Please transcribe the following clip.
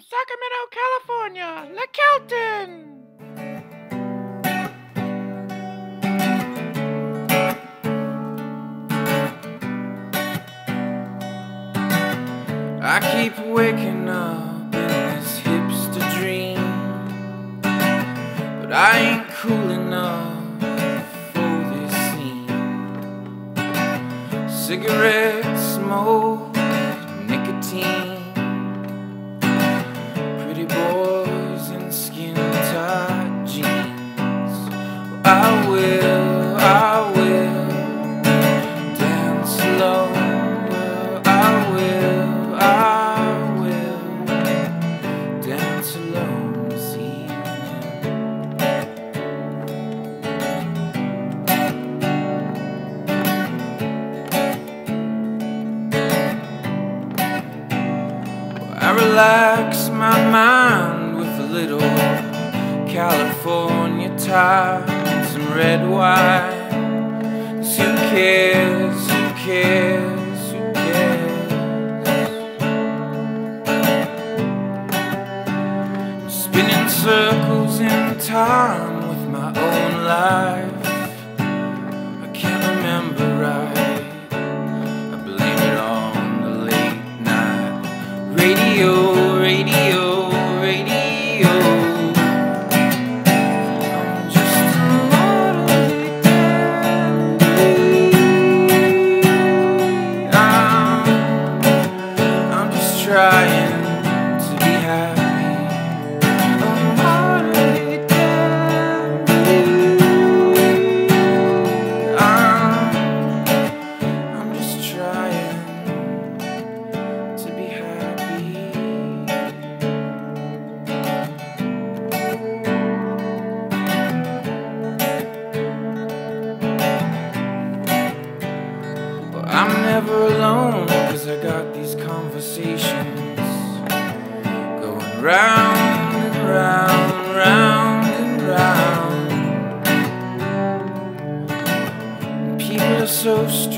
Sacramento, California, Le Kelton. I keep waking up in this hipster dream, but I ain't cool enough for this scene. Cigarette smoke, nicotine, relax my mind with a little California time and some red wine. who cares? Who cares? Who cares? Spinning circles in time with my own life. Trying to be happy. Dandy. I'm, I'm just trying to be happy. But I'm never alone, cause I got conversations going round and round, round and round. People are so strange,